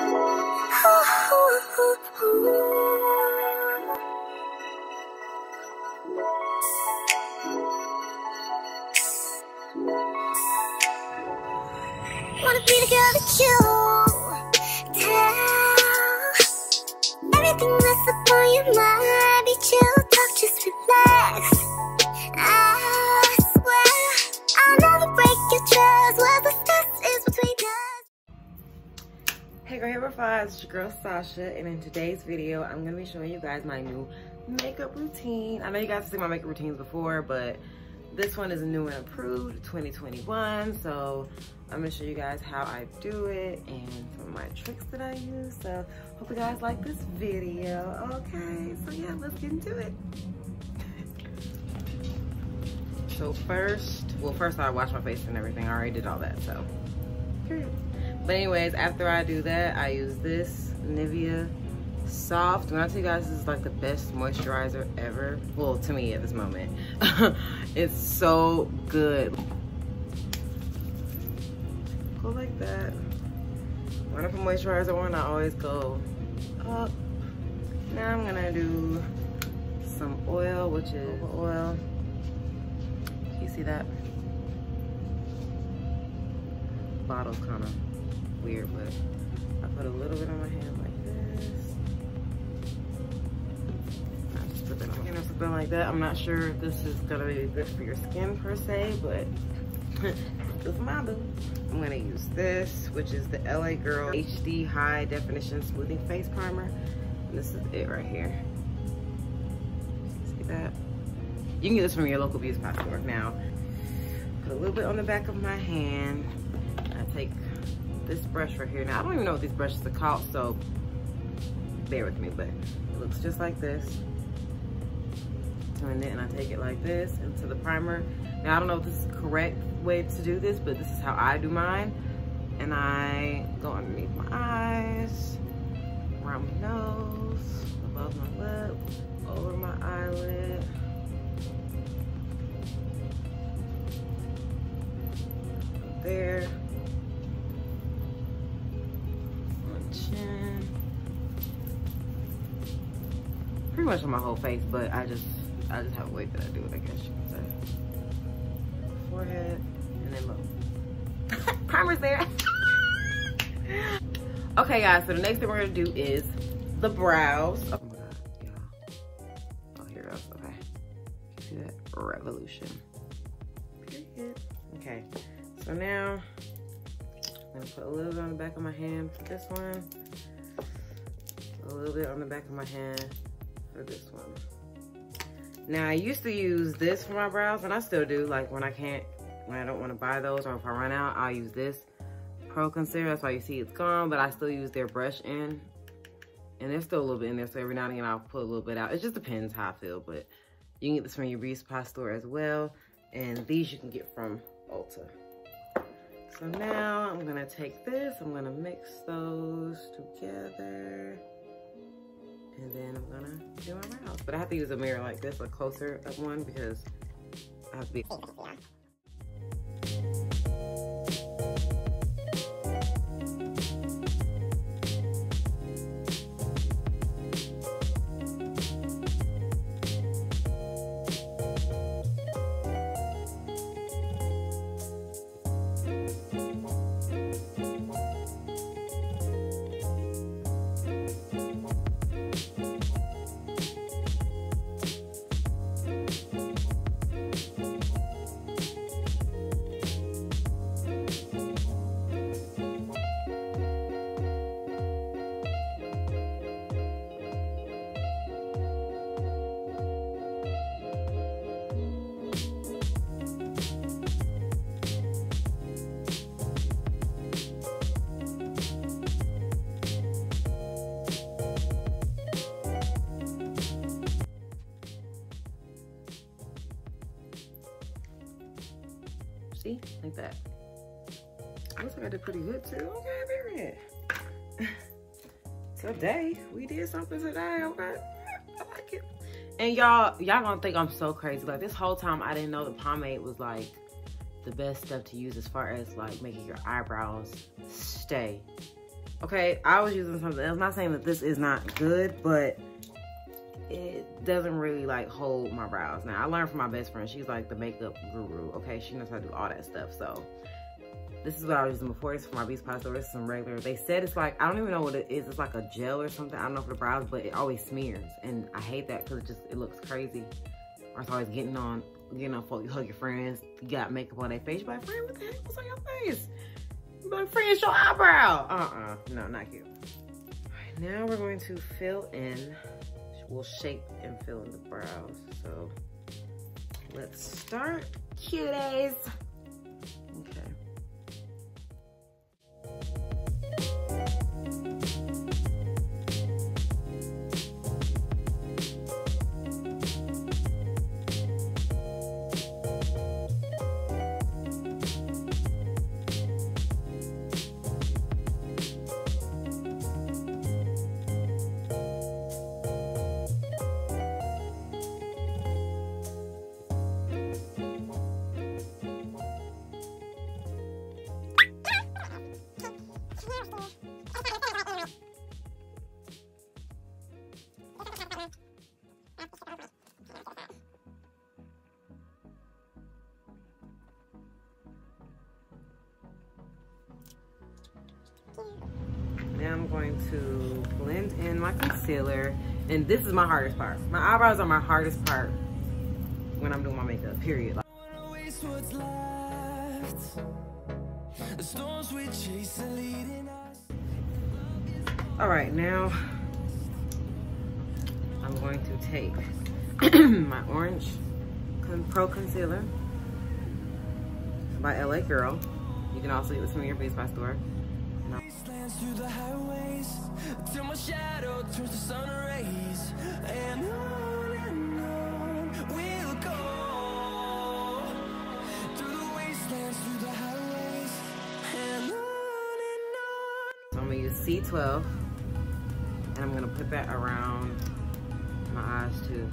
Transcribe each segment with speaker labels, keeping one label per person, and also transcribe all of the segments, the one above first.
Speaker 1: Wanna be the girl that you tell everything that's upon your mind.
Speaker 2: Hey Refi, it's your girl Sasha, and in today's video, I'm gonna be showing you guys my new makeup routine. I know you guys have seen my makeup routines before, but this one is new and improved, 2021, so I'm gonna show you guys how I do it and some of my tricks that I use. So hope you guys like this video. Okay, so yeah, let's get into it. So first, well first I wash my face and everything. I already did all that, so. But anyways, after I do that, I use this Nivea Soft. When I tell you guys this is like the best moisturizer ever, well to me at this moment, it's so good. Go like that. When I put moisturizer on, I always go up. Now I'm gonna do some oil, which is oil. Can you see that? Bottle's kind of weird, but I put a little bit on my hand like this. I just put that on my hand or something like that. I'm not sure if this is gonna be good for your skin per se, but this is my boo. I'm gonna use this, which is the LA Girl HD High Definition Smoothing Face Primer. And this is it right here. See that? You can get this from your local beauty store. Now, put a little bit on the back of my hand. I take this brush right here. Now, I don't even know what these brushes are called, so bear with me, but it looks just like this. Turn it and I take it like this into the primer. Now, I don't know if this is the correct way to do this, but this is how I do mine. And I go underneath my eyes, around my nose, above my lip, over my eyelid. There. Pretty much on my whole face, but I just I just have a way that I do it, I guess you could say. Forehead, and then look. Primer's there. okay, guys, so the next thing we're gonna do is the brows. Oh my god, y'all. Oh, here it goes, okay. See that? Revolution. Period. Okay, so now I'm gonna put a little bit on the back of my hand for this one. A little bit on the back of my hand this one. Now, I used to use this for my brows, and I still do. Like, when I can't, when I don't want to buy those, or if I run out, I'll use this Pro Concealer. That's why you see it's gone, but I still use their brush in. And there's still a little bit in there, so every now and again, I'll put a little bit out. It just depends how I feel, but you can get this from your beauty supply store as well. And these you can get from Ulta. So now I'm gonna take this, I'm gonna mix those together. And then I'm gonna do my brows. But I have to use a mirror like this, a closer up one, because I have to be. See, like that. Looks like I did pretty good too. Okay, period. Today, we did something today, okay? I like it. And y'all, y'all gonna think I'm so crazy. Like this whole time, I didn't know the pomade was like the best stuff to use as far as like making your eyebrows stay. Okay, I was using something else. Not saying that this is not good, but it doesn't really like hold my brows. Now I learned from my best friend. She's like the makeup guru. Okay, she knows how to do all that stuff. So this is what I was using before. It's for my Beast Pasta. Is some regular. They said it's like, I don't even know what it is. It's like a gel or something. I don't know for the brows, but it always smears. And I hate that because it just, it looks crazy. Or it's always getting on, getting on folk. You hug your friends. You got makeup on their face. You like, friend, what the heck was on your face? You like, friend, your eyebrow. Uh-uh. No, not cute. All right, now we're going to fill in. We'll shape and fill in the brows. So let's start, cuties. Okay. Going to blend in my concealer. And this is my hardest part. My eyebrows are my hardest part when I'm doing my makeup, period. All right, now I'm going to take my Orange Pro Concealer by LA Girl. You can also get this from your Face by store. And on and on we'll go. Through the wastelands through the highways and on and on. So i'm gonna use c12 and i'm gonna put that around my eyes too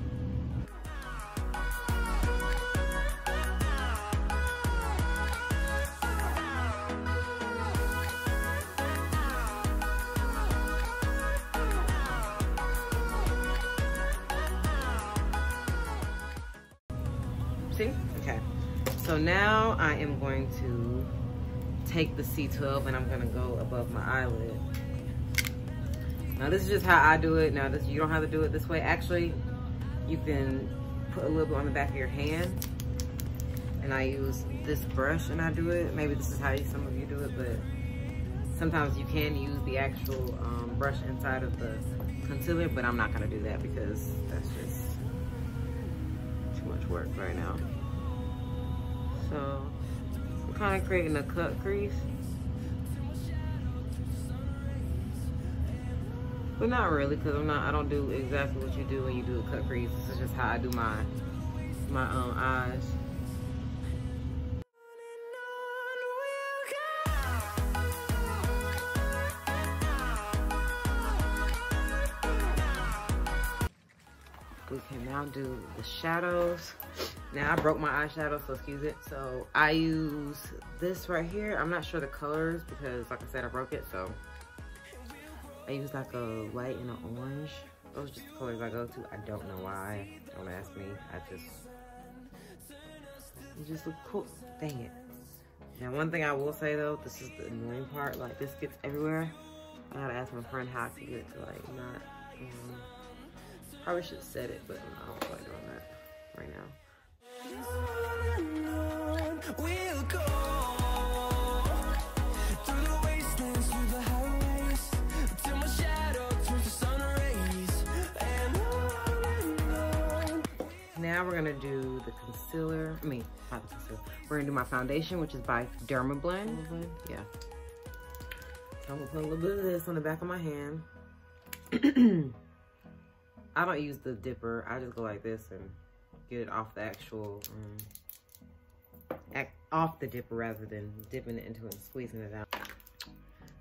Speaker 2: I am going to take the C12 and I'm gonna go above my eyelid. Now this is just how I do it. Now this you don't have to do it this way. Actually, you can put a little bit on the back of your hand. And I use this brush and I do it. Maybe this is how you, some of you do it, but sometimes you can use the actual um, brush inside of the concealer, but I'm not gonna do that because that's just too much work right now. So I'm kind of creating a cut crease. But not really, because I'm not, I don't do exactly what you do when you do a cut crease. This is just how I do my, my um, eyes. Now do the shadows. Now I broke my eyeshadow, so excuse it. So I use this right here. I'm not sure the colors because like I said, I broke it. So I use like a white and an orange. Those are just the colors I go to. I don't know why. Don't ask me. I just, it just look cool. Dang it. Now one thing I will say though, this is the annoying part. Like this gets everywhere. I gotta ask my friend how to get it to like not, um, probably should have said it, but I don't feel like doing that right now. We'll go through the wastelands, through the highways, till my shadow turns to sun rays. And on and on. Now we're gonna do the concealer. I mean, not the concealer. We're gonna do my foundation, which is by Dermablend. Mm-hmm. Yeah. So I'm gonna put a little bit of this on the back of my hand. I don't use the dipper. I just go like this and get it off the actual, um, off the dipper rather than dipping it into it and squeezing it out.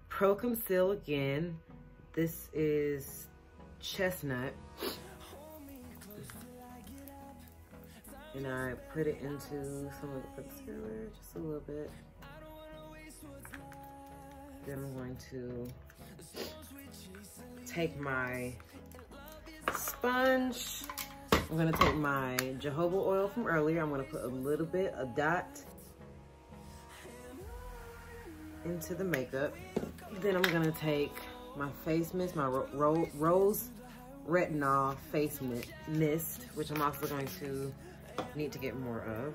Speaker 2: Pro Conceal again. This is Chestnut. And I put it into some of the concealer, just a little bit. Then I'm going to take my sponge. I'm gonna take my jojoba oil from earlier. I'm gonna put a little bit, a dot into the makeup. Then I'm gonna take my face mist, my ro ro rose retinol face mist, which I'm also going to need to get more of.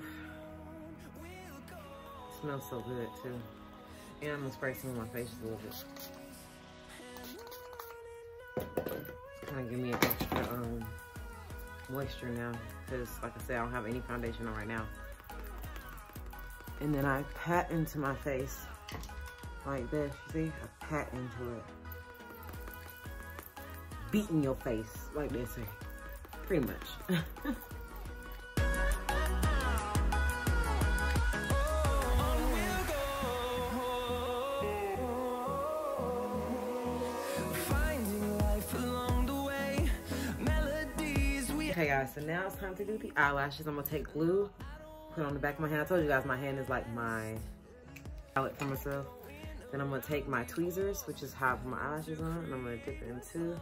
Speaker 2: It smells so good too. And I'm gonna spray some on my face a little bit. Kind of give me an extra um, moisture now, because like I said, I don't have any foundation on right now. And then I pat into my face like this, you see? I pat into it. Beating your face like this, pretty much. now it's time to do the eyelashes. I'm gonna take glue, put on the back of my hand. I told you guys my hand is like my palette for myself. Then I'm gonna take my tweezers, which is how I put my eyelashes on, and I'm gonna dip it into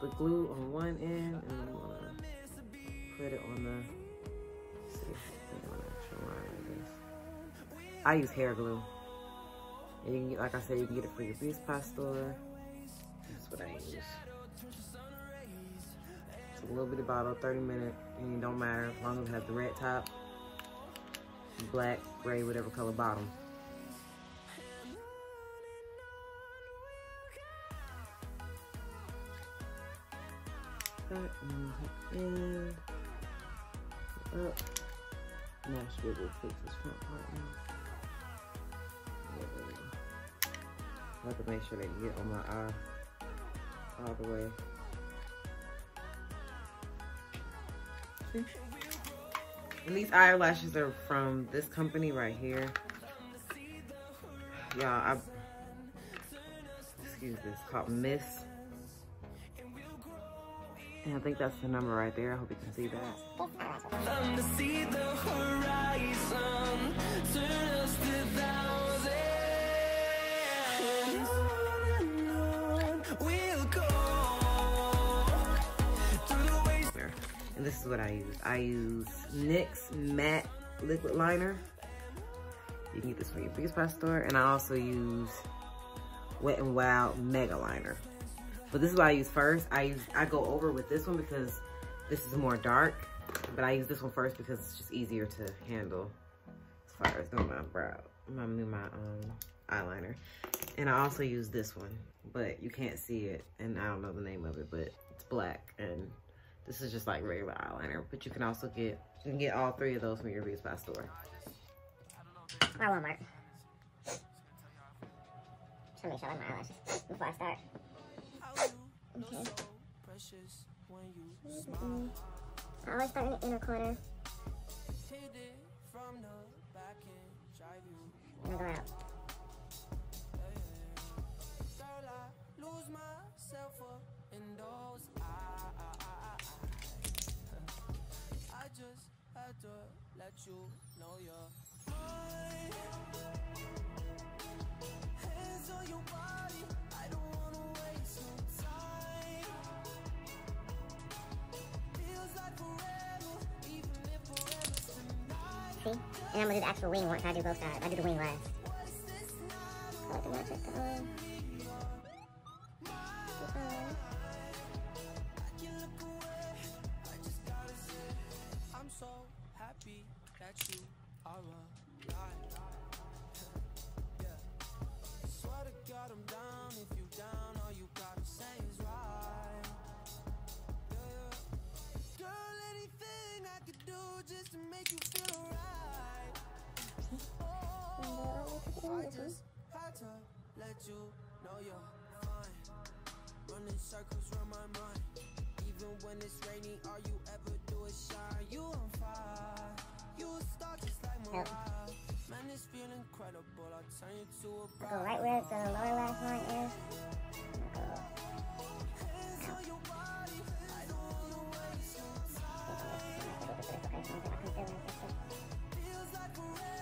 Speaker 2: the glue on one end, and I'm gonna put it on the, see, I use hair glue. And you can get, like I said, you can get it for your beauty supply store. That's what I use a little bitty bottle, 30 minute, and it don't matter as long as it has the red top, black, gray, whatever color bottom. In, up. Now should be fix this front part now. I have to make sure they get on my eye all the way. And these eyelashes are from this company right here. Y'all, I, excuse this, called Miss. And I think that's the number right there. I hope you can see that. This is what I use. I use NYX Matte Liquid Liner. You can get this from your biggest box store. And I also use Wet n Wild Mega Liner. But this is what I use first. I use I go over with this one because this is more dark. But I use this one first because it's just easier to handle as far as doing my brow, my, my um, eyeliner. And I also use this one, but you can't see it. And I don't know the name of it, but it's black. And this is just like regular eyeliner, but you can also get, you can get all three of those from your Beauty Spot store.
Speaker 1: Or Walmart. Show me, show me my eyelashes before I start. Okay. I always start in the inner corner. And go out. Let you know you're mine. Hands on your body, I don't wanna waste no time. Feels like forever, even if forever's tonight. See? And I'm gonna do the actual wing once I do both sides. I do the wing last. I like to match it. Um, you know you're fine. Running circles around my mind. Even when it's raining, all you ever do is shine. You on fire. You a star just like Mariah. Man, incredible. I'll turn you to a. Go right where the lower last line is. Feels like forever,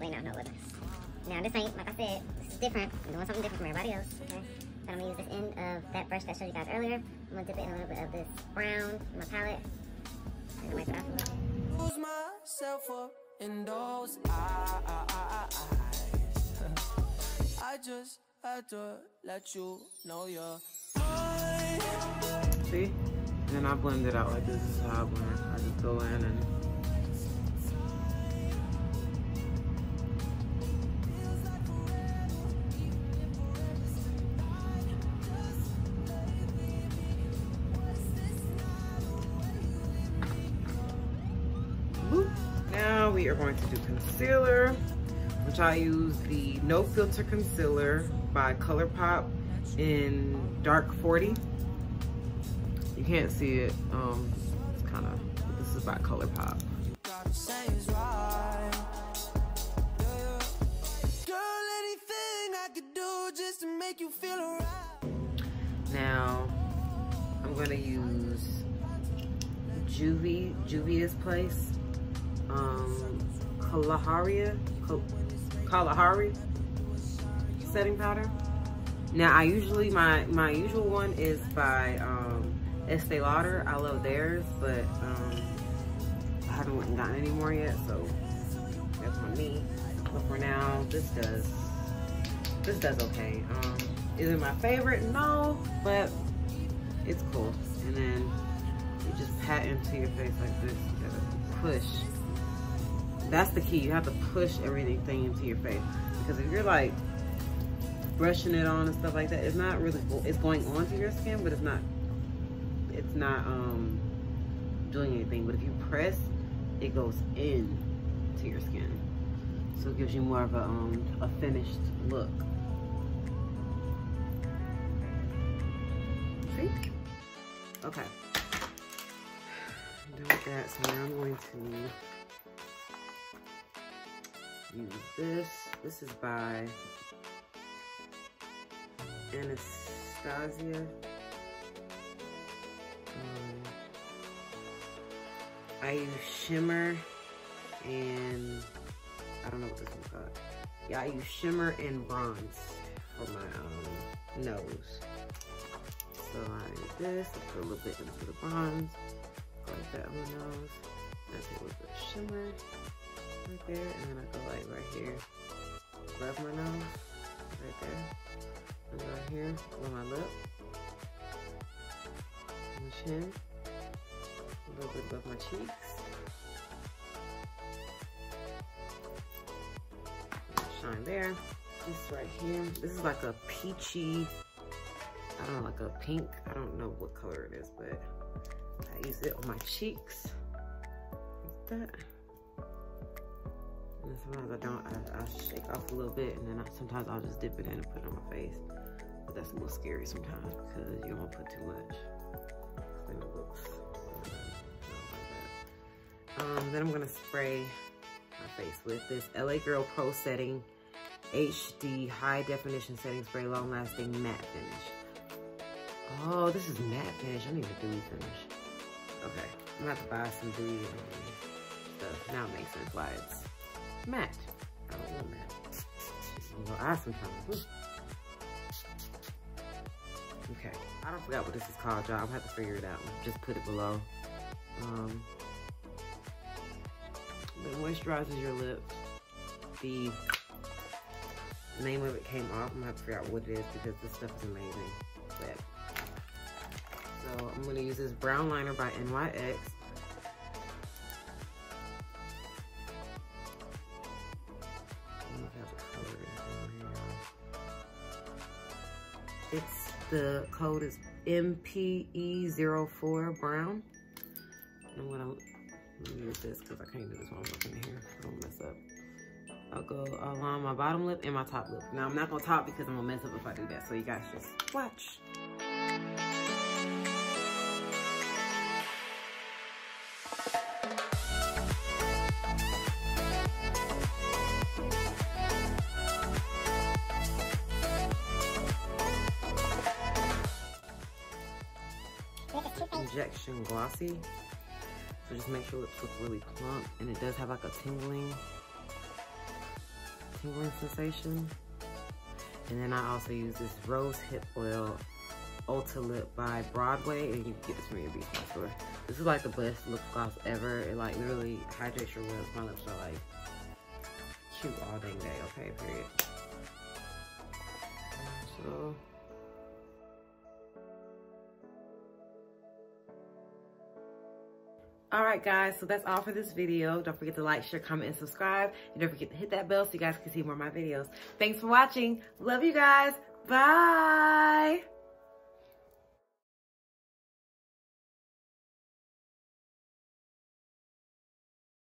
Speaker 1: Wait, no, no, it wasn't. Now, this ain't, like I said, this is different. I'm doing something different from everybody else, okay? But I'm gonna use this end of that brush that I showed you guys earlier. I'm gonna dip it in a little bit of this brown in my palette. And wipe it off a little
Speaker 3: lose myself up in those eyes. I just had to let you know you're.
Speaker 2: See? And then I blend it out like this. This is how I blend. I just go in and which I use the No Filter Concealer by ColourPop in Dark 40. You can't see it. Um, it's kind of, this is by ColourPop.
Speaker 3: To.
Speaker 2: Now, I'm gonna use Juvie, Juvia's Place, um, Kalahari, Kal- Kalahari setting powder. Now, I usually, my, my usual one is by um, Estee Lauder. I love theirs, but um, I haven't gotten any more yet, so that's on me. But for now, this does, this does okay. Um, is it my favorite? No, but it's cool. And then you just pat into your face like this. You gotta push. That's the key. You have to push everything thing into your face. Because if you're like brushing it on and stuff like that, it's not really, it's going onto your skin, but it's not, it's not um doing anything. But if you press, it goes in to your skin. So it gives you more of a, um, a finished look. See? Okay. Done with that. So now I'm going to use this. This is by Anastasia. Um, I use shimmer and I don't know what this one's called. Yeah, I use shimmer and bronze for my um, nose. So I do this, I put a little bit into the bronze, like that on my nose. I take a little bit of shimmer right there, and then I go like right here, above my nose, right there. And right here, on my lip, chin, a little bit above my cheeks. Shine there. This right here, this is like a peachy I don't know, like a pink. I don't know what color it is, but I use it on my cheeks. Like that. And sometimes I don't, I, I shake off a little bit and then I, sometimes I'll just dip it in and put it on my face. But that's a little scary sometimes because you don't want to put too much. Then it looks like. Um, then I'm gonna spray my face with this LA Girl Pro Setting HD High Definition Setting Spray Long Lasting Matte Finish. Oh, this is matte finish. I need a dewy finish. Okay, I'm gonna have to buy some dewy um, stuff. Now it makes sense why it's matte. I don't want matte. I'm gonna add some time. Okay, I don't forget what this is called, y'all. I'm gonna have to figure it out. Just put it below. Um, it moisturizes your lips. The name of it came off. I'm gonna have to figure out what it is because this stuff is amazing. But so I'm gonna use this brown liner by NYX. The code is MPE04 brown. I'm gonna use this because I can't do this while I'm looking in here. I don't mess up. I'll go along my bottom lip and my top lip. Now I'm not gonna top because I'm gonna mess up if I do that. So you guys just watch. Injection Glossy. So just make sure lips look really plump. And it does have like a tingling, tingling sensation. And then I also use this Rose Hip Oil Ulta Lip by Broadway. And you can get this from your beauty store. This is like the best lip gloss ever. It like literally hydrates your lips. My lips are like cute all dang day, okay, period. So all right guys so that's all for this video. Don't forget to like share comment and subscribe. And don't forget to hit that bell so you guys can see more of my videos. Thanks for watching. Love you guys. Bye